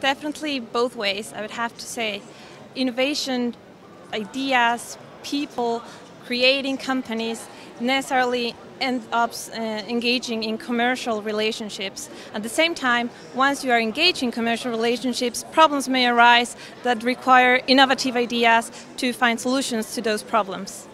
Definitely both ways, I would have to say. Innovation, ideas, people, creating companies necessarily end up uh, engaging in commercial relationships. At the same time, once you are engaged in commercial relationships, problems may arise that require innovative ideas to find solutions to those problems.